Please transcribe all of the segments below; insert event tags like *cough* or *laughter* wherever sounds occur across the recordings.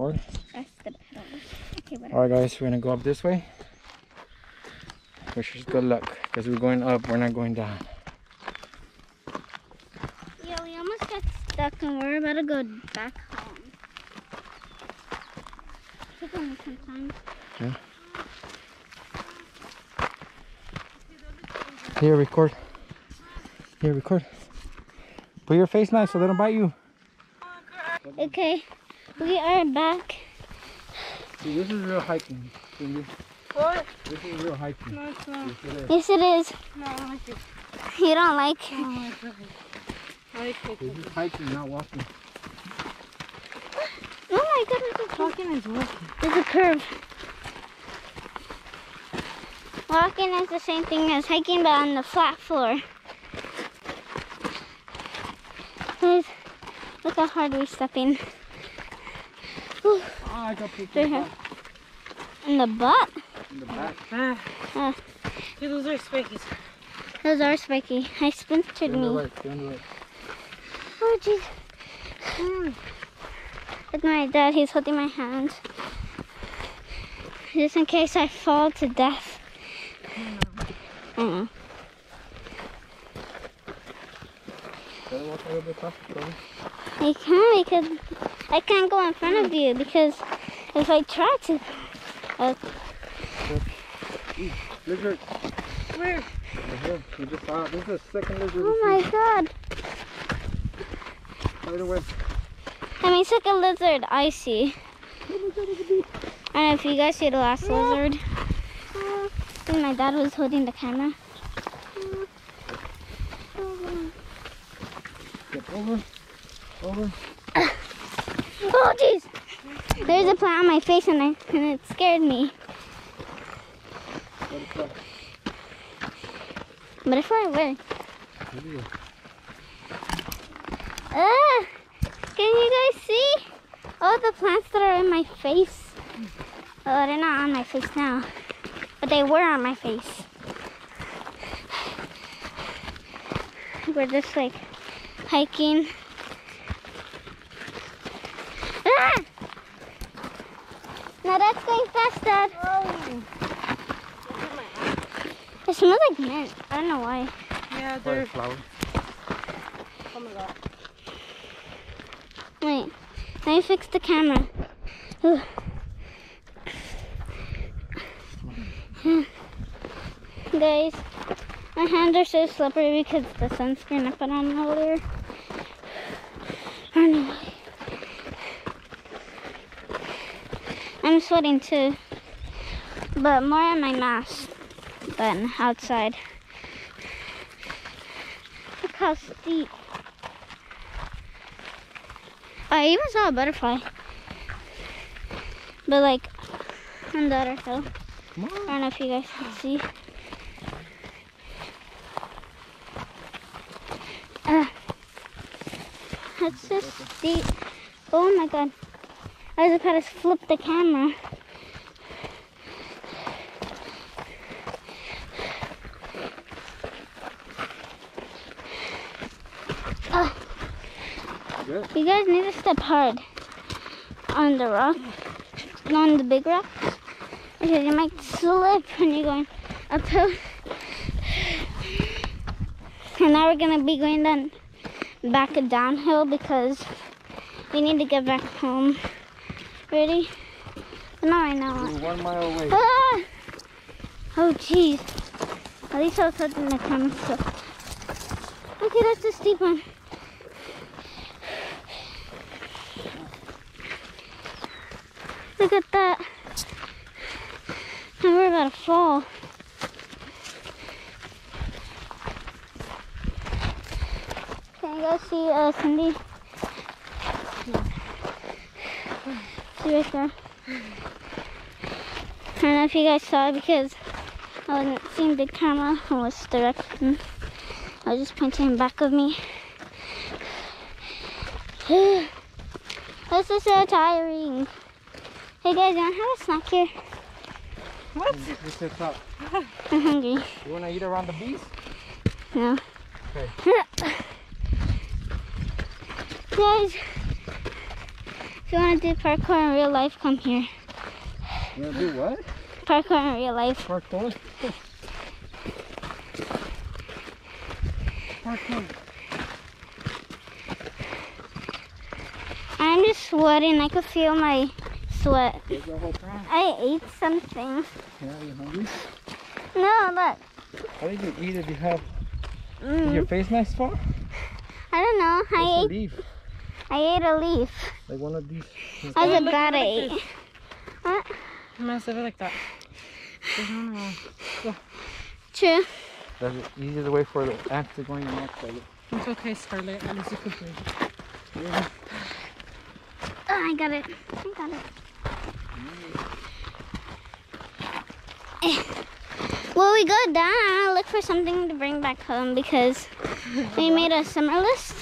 That's the pedal. Okay, Alright guys, we're gonna go up this way. Wish us good luck, because we're going up, we're not going down. yeah, we almost got stuck and we're about to go back home. Took only some time. Here, record. Here, record. Put your face nice so they don't bite you. Okay, we are back. See, this is real hiking. Cindy. What? This is real hiking. No, it's not. Yes, it is. Yes, it is. No, I like it. You don't like. No, I like it. I like it. This is hiking, not walking. Oh my goodness, Walking is walking. there's a curve. Walking is the same thing as hiking, but on the flat floor. Guys, look how hard we're stepping. Whew, Ah, I got put Right here. In the butt. in the back. Ah. Ah. See, those are spikies. Those are spiky. I splintered Stay on me. right, stay on the right. Oh, jeez. Mm. Look, my dad, he's holding my hand. Just in case I fall to death. Mm. Walk a little bit. I can't because I can't go in front of you because if I try to, uh, Lizard. Where? Right. Just saw it. This is the second lizard. oh my god. Right away. I mean, it's like a lizard I see. I don't know if you guys see the last lizard. And my dad was holding the camera. Over. Over. Oh, jeez. There's a plant on my face and, I, and it scared me. Butterfly, where? Here. Ah! Can you guys see? All the plants that are in my face. Oh, they're not on my face now. But they were on my face. We're just like hiking. Ah! Now that's going fast, Dad. Oh. It smells like mint. I don't know why. Yeah, they're. Flower. Oh my god. Wait, let me fix the camera. Ugh. Guys, my hands are so slippery because the sunscreen I put on earlier. I don't know why. I'm sweating too, but more on my mask than outside. Look how steep. I even saw a butterfly. But like on the other hill. I don't know if you guys can see. Uh, that's just steep. Oh my god. I was about to flip the camera. Good. you guys need to step hard on the rock, on the big rock, because you might slip when you're going uphill. And now we're gonna be going down back a downhill because we need to get back home. Ready? Not right now. We're one mile away. Ah! Oh jeez. At least I was holding the camera. So. Okay, that's a steep one. Look at that. And we're about to fall. Can you guys see uh, Cindy? See right there. I don't know if you guys saw it because I wasn't seeing the camera. I was directing. I was just pointing back of me. this is so tiring. Hey guys, you want to have a snack here? What? This sits up. I'm hungry. You wanna eat around the bees? No. Okay. *laughs* guys, If you want to do parkour in real life, come here. You wanna do what? Parkour in real life. Parkour. Parkour. I'm just sweating. I could feel my sweat. There's the whole time. I ate something. Yeah, you hungry? No, look. How did you eat if you have Mm, your face mask fall? I don't know. What's I a ate. Leaf? I ate a leaf. Like one of these. I Oh, was look, bad I look, ate. What? I'm gonna save it like that. There's no. True. That's the easiest way for the ants to go in your mouth. Like, It's okay, Scarlet. At least you could breathe. Oh, I got it. I got it. Eh. Well, we go down. I'll look for something to bring back home because we made a summer list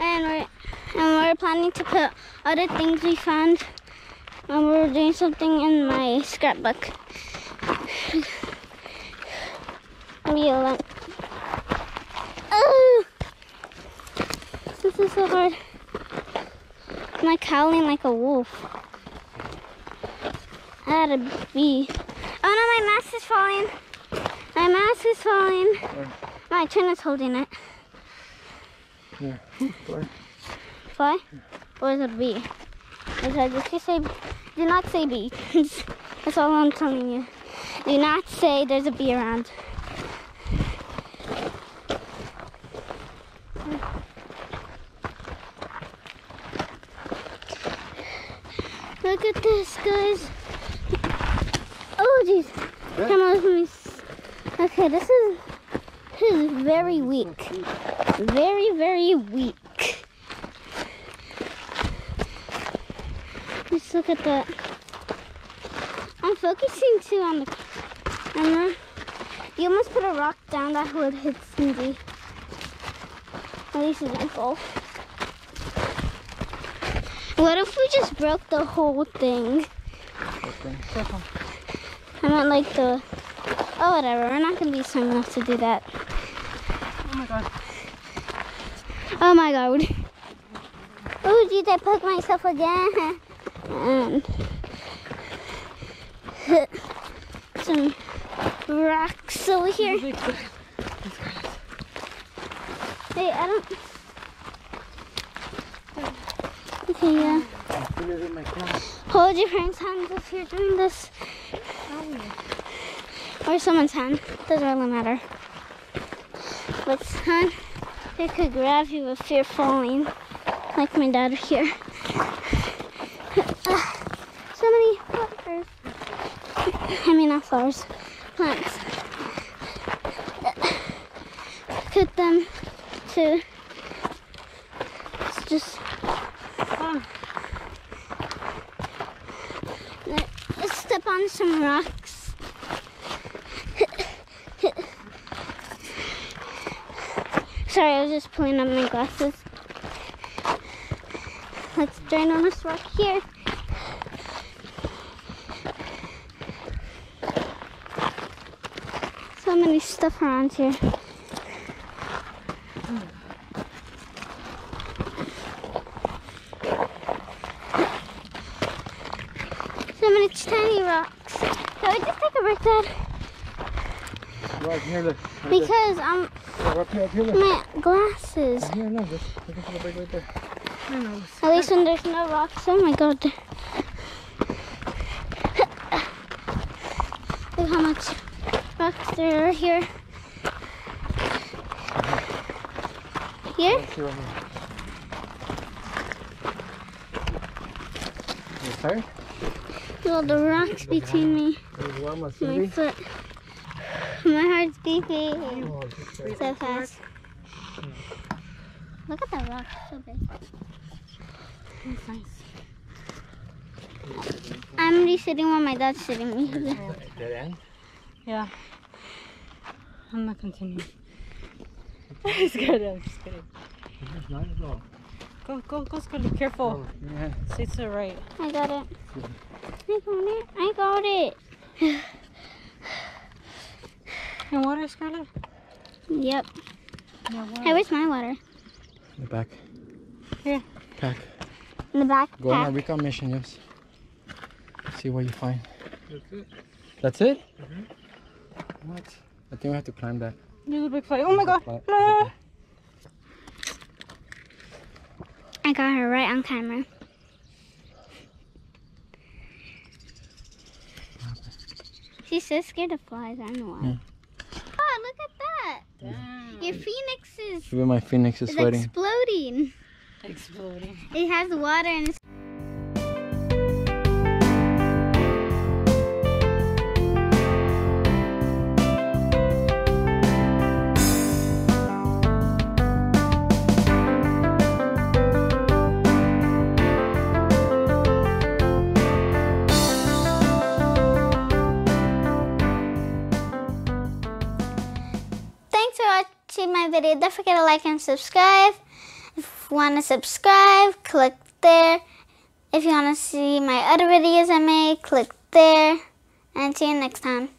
and we're and we're planning to put other things we found. And we're doing something in my scrapbook. Oh, this is so hard. I'm like howling like a wolf. I had a bee. Oh no, my mask is falling. My mask is falling. My chin is holding it. Yeah. Fly. Fly? Or is it a bee? If you say, do not say bee. *laughs* That's all I'm telling you. Do not say there's a bee around. Look at this, guys. Oh, jeez. Come on, let me. Okay, this is this is very weak. Very, very weak. Just look at that. I'm focusing too on the camera. You almost put a rock down that would hit Cindy. At least didn't fall. What if we just broke the whole thing? I meant like the. Oh, whatever. We're not gonna be strong enough to do that. Oh my god. Oh my god. Oh, geez, I poked myself again. Um, and *laughs* some rocks over here. Hey, I don't. Okay, yeah. Put it in my camera. Hold your friend's hands if you're doing this. Or someone's hand. Doesn't really matter. But hand, they could grab you if you're falling. Like my dad here. so many flowers. I mean, not flowers. Plants. Cut them to. It's just. Um, Let's step on some rocks. Sorry, I was just pulling up my glasses. Let's join on this rock here. So many stuff around here. So many tiny rocks. Can we just take a break, Dad? Right here, look. Because um, Yeah, Up here, up here, look. my glasses. Right here, look. Just look for the break right there. I know. At least when there's no rocks. Oh my god. Look how much rocks there are here. Here? Let's see right here. You tired? Well, the rocks between me There's one my foot. My heart's beating just right. so fast. Look at that rock, so big. It's nice. I'm already sitting where my dad's sitting. Me. *laughs* Dead end? Yeah. I'm not continuing. *laughs* I'm scared. I'm just kidding. It's nice though. Go, go, go, Scarlet. Careful. Oh, yeah. Stay to the right. I got it. I got it. I got it. *laughs* And water, Scarlet? Yep. Yeah, Hey, where's my water? In the back. Here. Pack. In the back. Go on a pack. recon mission, yes. See what you find. That's it. That's it? Mhm. What? I think we have to climb that. There's a big fly. Oh my god. Fly- No. I got her right on camera. She's so scared of flies. I don't know why. Yeah. Oh, look at that! Damn. Your phoenix is, Maybe my phoenix is is sweating. exploding. Exploding. It has water in its. Video. Don't forget to like and subscribe. If you want to subscribe, click there. If you want to see my other videos I made, click there. And see you next time.